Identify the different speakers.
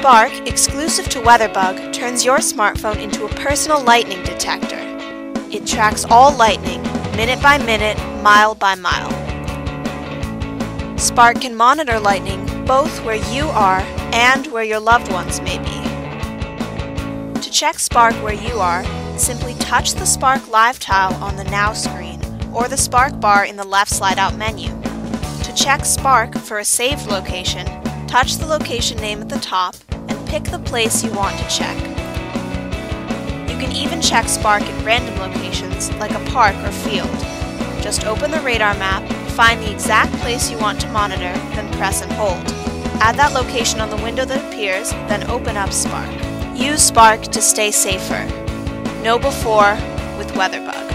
Speaker 1: Spark, exclusive to WeatherBug, turns your smartphone into a personal lightning detector. It tracks all lightning, minute by minute, mile by mile. Spark can monitor lightning both where you are and where your loved ones may be. To check Spark where you are, simply touch the Spark Live tile on the Now screen or the Spark bar in the left slide-out menu. To check Spark for a saved location, touch the location name at the top pick the place you want to check. You can even check Spark in random locations like a park or field. Just open the radar map, find the exact place you want to monitor, then press and hold. Add that location on the window that appears, then open up Spark. Use Spark to stay safer. Know before with WeatherBug.